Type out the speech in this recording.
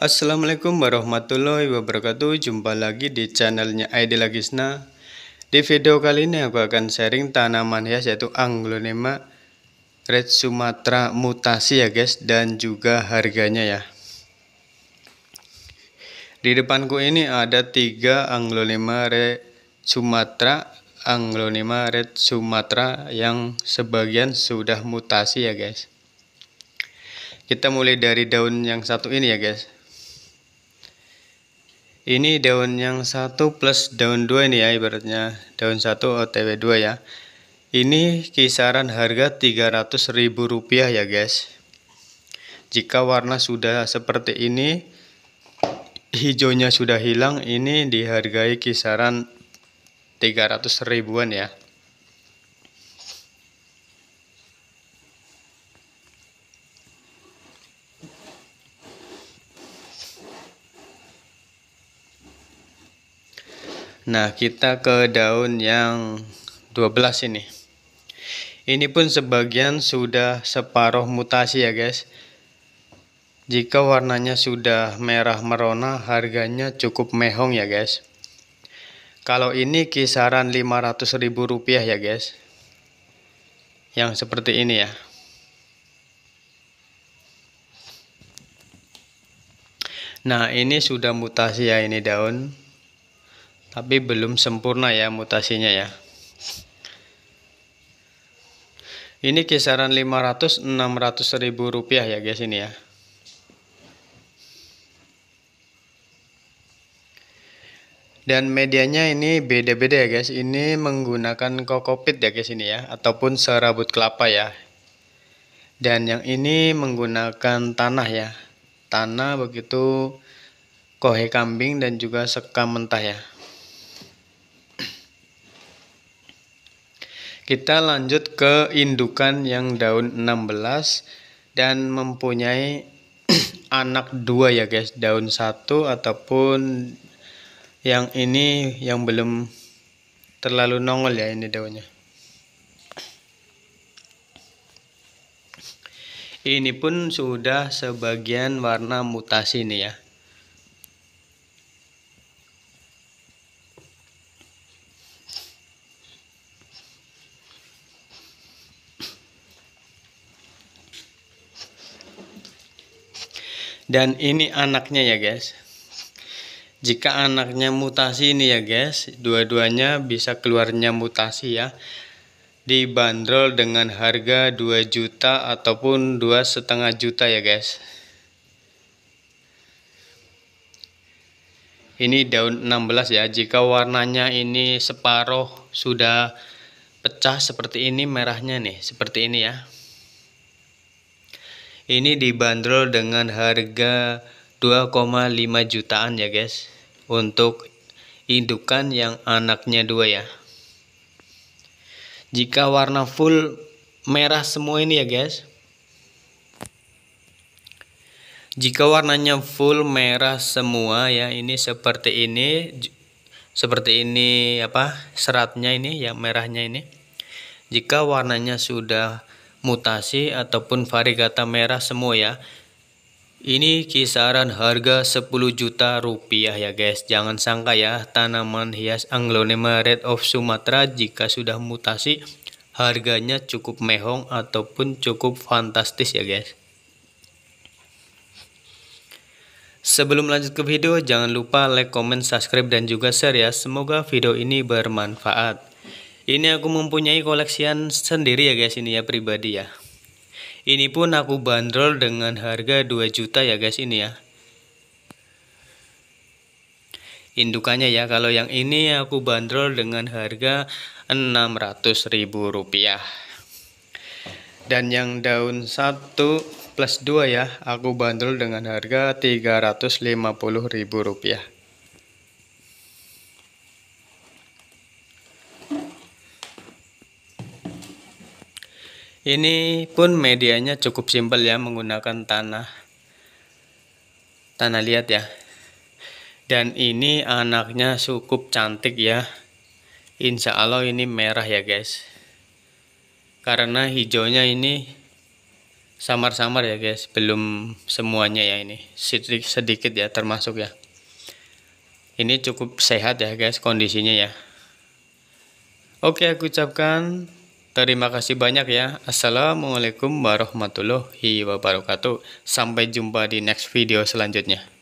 Assalamualaikum warahmatullahi wabarakatuh. Jumpa lagi di channelnya ID Lagisna. Di video kali ini aku akan sharing tanaman hias yaitu Anglonema Red Sumatra mutasi ya guys Dan juga harganya ya. Di depanku ini ada tiga Anglonema Red Sumatra Anglonema Red Sumatra yang sebagian sudah mutasi ya guys. Kita mulai dari daun yang satu ini ya guys ini daun yang satu plus daun dua ini ya ibaratnya. Daun satu OTW 2 ya. Ini kisaran harga ribu rupiah ya guys. Jika warna sudah seperti ini hijaunya sudah hilang ini dihargai kisaran 300 ribuan ya Nah, kita ke daun yang 12 ini. Ini pun sebagian sudah separuh mutasi ya, guys. Jika warnanya sudah merah merona, harganya cukup mehong ya, guys. Kalau ini kisaran ribu rupiah ya, guys. Yang seperti ini ya. Nah, ini sudah mutasi ya ini daun tapi belum sempurna ya mutasinya ya. Ini kisaran 500 600 ribu rupiah ya guys ini ya. Dan medianya ini beda-beda ya guys. Ini menggunakan kokopit ya guys ini ya ataupun serabut kelapa ya. Dan yang ini menggunakan tanah ya. Tanah begitu kohe kambing dan juga sekam mentah ya Kita lanjut ke indukan yang daun 16 dan mempunyai anak dua ya guys, daun satu ataupun yang ini yang belum terlalu nongol ya ini daunnya. Ini pun sudah sebagian warna mutasi nih ya. Dan ini anaknya ya guys. Jika anaknya mutasi ini ya guys dua-duanya bisa keluarnya mutasi ya. Dibanderol dengan harga 2 juta ataupun dua setengah juta ya guys. Ini daun 16 ya. Jika warnanya ini separuh sudah pecah seperti ini merahnya nih seperti ini ya ini dibanderol dengan harga 2,5 jutaan ya guys. Untuk indukan yang anaknya dua ya. Jika warna full merah semua ini ya guys. Jika warnanya full merah semua ya ini seperti ini seperti ini apa seratnya ini yang merahnya ini. Jika warnanya sudah mutasi ataupun varigata merah semua ya ini kisaran harga 10 juta rupiah ya guys jangan sangka ya tanaman hias Anglonema Red of Sumatra jika sudah mutasi harganya cukup mehong ataupun cukup fantastis ya guys Sebelum lanjut ke video, jangan lupa like, comment, subscribe, dan juga share ya. Semoga video ini bermanfaat. Ini aku mempunyai koleksian sendiri ya guys ini ya pribadi ya. Ini pun aku bandrol dengan harga 2 juta ya guys ini ya. Indukannya ya kalau yang ini aku bandrol dengan harga 600 ribu rupiah. Dan yang daun 1 plus 2 ya aku bandrol dengan harga 350 ribu rupiah. Ini pun medianya cukup simpel ya menggunakan tanah tanah liat ya. Dan ini anaknya cukup cantik ya. Insya Allah ini merah ya guys. Karena hijaunya ini samar-samar ya guys belum semuanya ya ini sedikit sedikit ya termasuk ya ini cukup sehat ya guys kondisinya ya oke aku ucapkan terima kasih banyak ya. Assalamualaikum warahmatullahi wabarakatuh. Sampai jumpa di next video selanjutnya